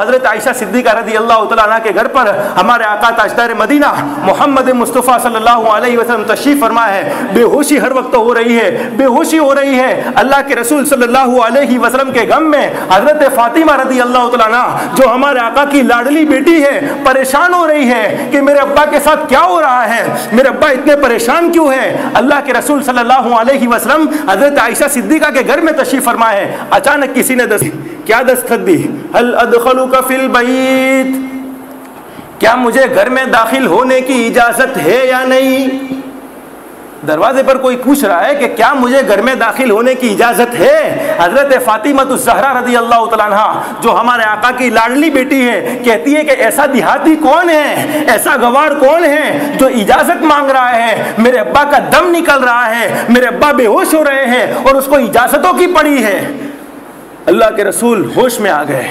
حضرت عائشہ صدیقہ رضی اللہ تعالیٰ عنہ کے گھر پر ہمارے آقا تاجدار مدینہ محمد مصطفیٰ صلی اللہ علیہ وسلم تشریف فرما ہے۔ بے ہوشی ہر وقت ہو رہی ہے، بے ہوشی ہو رہی ہے۔ اللہ کے رسول صلی اللہ علیہ وسلم کے غم میں حضرت فاطمہ رضی اللہ تعالیٰ عنہ، جو ہمارے آقا کی لاڈلی بیٹی ہے، پریشان ہو رہی ہے کہ میرے ابا کے ساتھ کیا ہو رہا ہے۔ میرے ابا اتنے پریشان کیوں ہے اللہ کے رسول صلی اللہ علیہ وسلم حضرت عائشہ صدیقہ کے گھر میں تشریف فرما ہے اچانک کسی نے دس کیا دستخط دی؟ حل هل ادخلوک فی البیت؟ کیا مجھے گھر میں داخل ہونے کی اجازت ہے یا نہیں؟ دروازے پر کوئی پوچھ رہا ہے کہ کیا مجھے گھر میں داخل ہونے کی اجازت ہے؟ حضرت فاطمہ الزہرا رضی اللہ تعالیٰ عنہ، جو ہمارے آقا کی لاڈلی بیٹی ہے کہتی ہے کہ ایسا دیہاتی کون ہے؟ ایسا گوار کون ہے جو اجازت مانگ رہا ہے؟ میرے ابا کا دم نکل رہا ہے، میرے ابا بے ہوش ہو رہے ہیں اور اس کو اجازتوں کی پڑی ہے۔ اللہ کے رسول ہوش میں آ گئے۔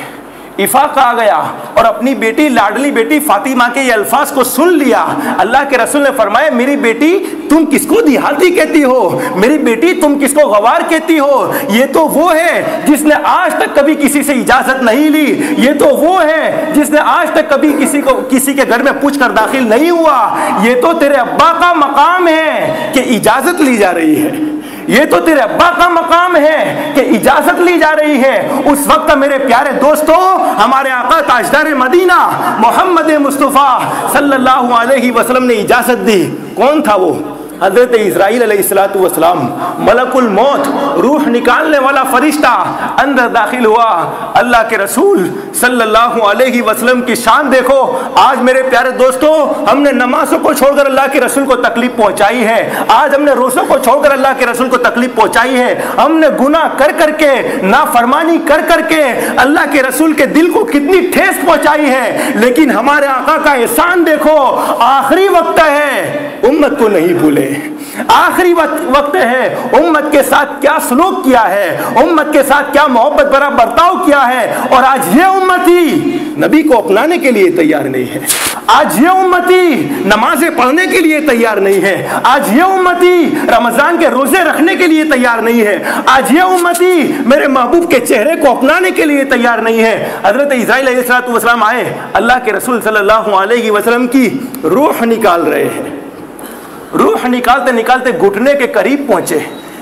افاق آ گیا اور اپنی بیٹی، لاڈلی بیٹی فاطمہ کے یہ الفاظ کو سن لیا۔ اللہ کے رسول نے فرمایا، میری بیٹی تم کس کو دیہاتی کہتی ہو؟ میری بیٹی تم کس کو غوار کہتی ہو؟ یہ تو وہ ہے جس نے آج تک کبھی کسی سے اجازت نہیں لی۔ یہ تو وہ ہے جس نے آج تک کبھی کسی کو، کسی کے گھر میں پوچھ کر داخل نہیں ہوا۔ یہ تو تیرے ابا کا مقام ہے کہ اجازت لی جا رہی ہے۔ یہ تو تیرے ابا کا مقام ہے کہ اجازت لی جا رہی ہے۔ اس وقت میرے پیارے دوستوں ہمارے آقا تاجدار مدینہ محمد مصطفیٰ صلی اللہ علیہ وسلم نے اجازت دی۔ کون تھا وہ؟ حضرت اسرائیل علیہ السلاۃ والسلام ملک الموت، روح نکالنے والا فرشتہ اندر داخل ہوا۔ اللہ کے رسول صلی اللہ علیہ وسلم کی شان دیکھو۔ آج میرے پیارے دوستوں ہم نے نمازوں کو چھوڑ کر اللہ کے رسول کو تکلیف پہنچائی ہے۔ آج ہم نے روزوں کو چھوڑ کر اللہ کے رسول کو تکلیف پہنچائی ہے۔ ہم نے گناہ کر کر کے، نافرمانی کر کر کے اللہ کے رسول کے دل کو کتنی ٹھیس پہنچائی ہے۔ لیکن ہمارے آقا کا احسان دیکھو، آخری وقت ہے۔ امت کو نہیں بھولے۔ آخری وقت وقت ہے۔ امت کے ساتھ کیا سلوک کیا ہے؟ امت کے ساتھ کیا محبت برا برتاؤ کیا ہے؟ اور آج یہ امتی نبی کو اپنانے کے لیے تیار نہیں ہے۔ آج یہ امتی نمازیں پڑھنے کے لیے تیار نہیں ہے۔ آج یہ امتی رمضان کے روزے رکھنے کے لیے تیار نہیں ہے۔ آج یہ امتی میرے محبوب کے چہرے کو اپنانے کے لیے تیار نہیں ہے۔ حضرت اسرائیل علیہ السلام آئے۔ اللہ کے رسول صلی اللہ علیہ وسلم کی روح نکال رہے ہیں۔ روح نکالتے نکالتے گھٹنے کے قریب پہنچے۔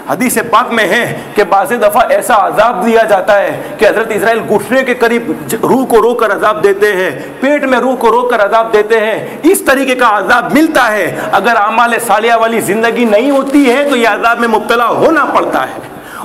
حدیث پاک میں ہے کہ بعض دفعہ ایسا عذاب دیا جاتا ہے کہ حضرت اسرائیل گھٹنے کے قریب روح کو رو کر عذاب دیتے ہیں، پیٹ میں روح کو رو کر عذاب دیتے ہیں۔ اس طریقے کا عذاب ملتا ہے۔ اگر اعمال سالیہ والی زندگی نہیں ہوتی ہے تو یہ عذاب میں مبتلا ہونا پڑتا ہے۔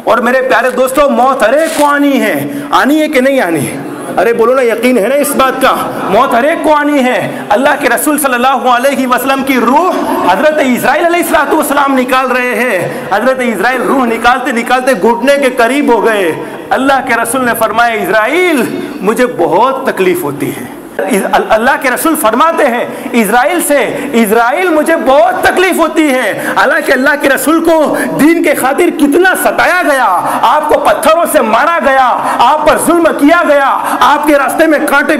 اور میرے پیارے دوستوں موت ہر ایک کو آنی ہے۔ آنی ہے کہ نہیں آنی ہے؟ ارے بولو نا، یقین ہے نا اس بات کا؟ موت ہر ایک کو آنی ہے۔ اللہ کے رسول صلی اللہ علیہ وسلم کی روح حضرت اسرائیل علیہ السلاۃ والسلام نکال رہے ہیں۔ حضرت اسرائیل روح نکالتے نکالتے گھٹنے کے قریب ہو گئے۔ اللہ کے رسول نے فرمایا، اسرائیل، مجھے بہت تکلیف ہوتی ہے۔ اللہ کے رسول فرماتے ہیں، اسرائیل سے، اسرائیل، مجھے بہت تکلیف ہوتی ہے۔ حالانکہ اللہ کے رسول کو دین کے خاطر کتنا ستایا گیا۔ آپ پتھروں سے مارا گیا، آپ پر ظلم کیا گیا، آپ کے راستے میں کانٹے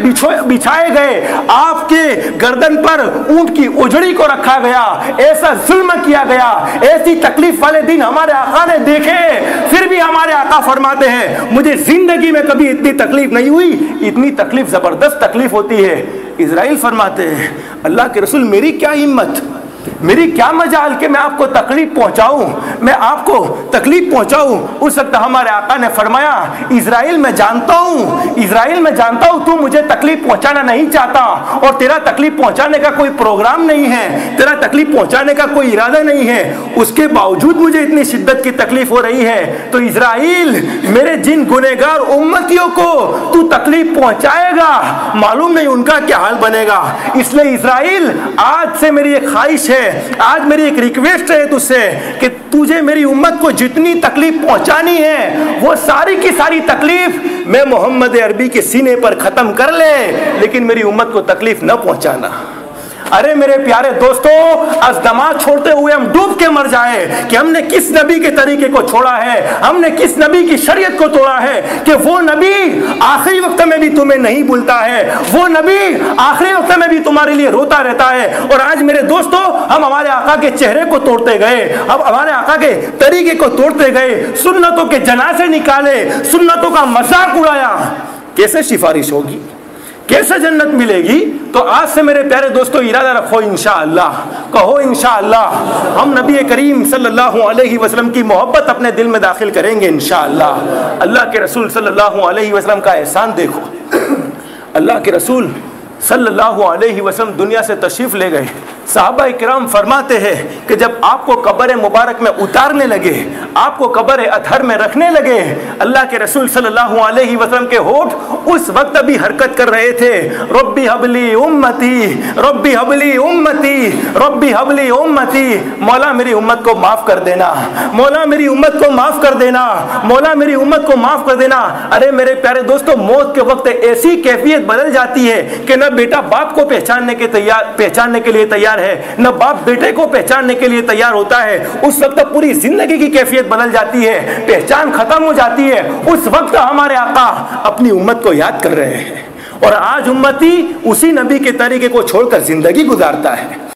بچھائے گئے، آپ کے گردن پر اونٹ کی اجڑی کو رکھا گیا، ایسا ظلم کیا گیا، ایسی تکلیف والے دن ہمارے آقا نے دیکھے، پھر بھی ہمارے آقا فرماتے ہیں، مجھے زندگی میں کبھی اتنی تکلیف نہیں ہوئی، اتنی تکلیف زبردست تکلیف ہوتی ہے۔ اسرائیل فرماتے ہیں، اللہ کے رسول میری کیا ہمت؟ میری کیا مجال کہ میں آپ کو تکلیف پہنچاؤں؟ میں آپ کو تکلیف پہنچاؤں۔ اس وقت ہمارے آقا نے فرمایا، اسرائیل میں جانتا ہوں، اسرائیل میں جانتا ہوں، تو مجھے تکلیف پہنچانا نہیں چاہتا۔ اور تیرا تکلیف پہنچانے کا کوئی پروگرام نہیں ہے، تیرا تکلیف پہنچانے کا کوئی ارادہ نہیں ہے۔ اس کے باوجود مجھے اتنی شدت کی تکلیف ہو رہی ہے۔ تو اسرائیل، میرے جن گنہگار امتیوں کو تو تکلیف پہنچائے گا۔ معلوم نہیں ان کا کیا حال بنے گا۔ اس لیے اسرائیل، آج سے میری ایک خواہش ہے آج میری ایک ریکویسٹ ہے تجھ سے کہ تجھے میری امت کو جتنی تکلیف پہنچانی ہے، وہ ساری کی ساری تکلیف میں محمد عربی کے سینے پر ختم کر لے، لیکن میری امت کو تکلیف نہ پہنچانا۔ ارے میرے پیارے دوستو ازدمات چھوڑتے ہوئے ہم ڈوب کے مر جائیں کہ ہم نے کس نبی کے طریقے کو چھوڑا ہے، ہم نے کس نبی کی شریعت کو توڑا ہے کہ وہ نبی آخری وقت میں بھی تمہیں نہیں بھولتا ہے، وہ نبی آخری وقت میں بھی تمہارے لیے روتا رہتا ہے۔ اور آج میرے دوستو، ہم ہمارے آقا کے چہرے کو توڑتے گئے، ہم ہمارے آقا کے طریقے کو توڑتے گئے، سنتوں کے جنازے نکالے، سنتوں کا مذاق اڑایا۔ کیسے سفارش ہوگی؟ کیسے جنت ملے گی؟ تو آج سے میرے پیارے دوستو، ارادہ رکھو انشاءاللہ۔ کہو انشاءاللہ، ہم نبی کریم صلی اللہ علیہ وسلم کی محبت اپنے دل میں داخل کریں گے انشاءاللہ۔ اللہ کے رسول صلی اللہ علیہ وسلم کا احسان دیکھو۔ اللہ کے رسول صلی اللہ علیہ وسلم دنیا سے تشریف لے گئے۔ صحابہ کرام فرماتے ہیں کہ جب آپ کو قبر مبارک میں اتارنے لگے، آپ کو قبر اتھر میں رکھنے لگے، اللہ کے رسول صلی اللہ علیہ وسلم کے ہوٹ اس وقت بھی حرکت کر رہے تھے۔ ربی حبلی امتی، ربی حبلی امتی، ربی حبلی امتی، مولا میری امت کو معاف کر دینا، مولا میری امت کو معاف کر دینا، مولا میری امت کو معاف کر دینا۔ ارے میرے پیارے دوستو، موت کے وقت ایسی کیفیت بدل جاتی ہے کہ نہ بیٹا باپ کو پہچاننے کے تیار، پہچاننے کے لیے تیار تیار ہے، نہ باپ بیٹے کو پہچاننے کے لیے تیار ہوتا ہے۔ اس وقت پوری زندگی کی کیفیت بدل جاتی ہے، پہچان ختم ہو جاتی ہے۔ اس وقت ہمارے آقا اپنی امت کو یاد کر رہے ہیں۔ اور آج امتی اسی نبی کے طریقے کو چھوڑ کر زندگی گزارتا ہے۔